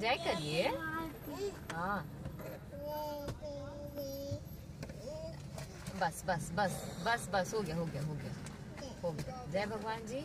जय करिए। हाँ। बस बस बस बस बस, हो गया हो गया हो गया हो गया। जय भगवान जी।